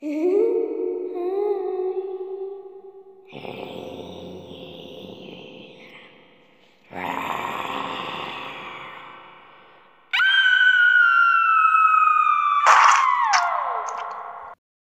Hmm?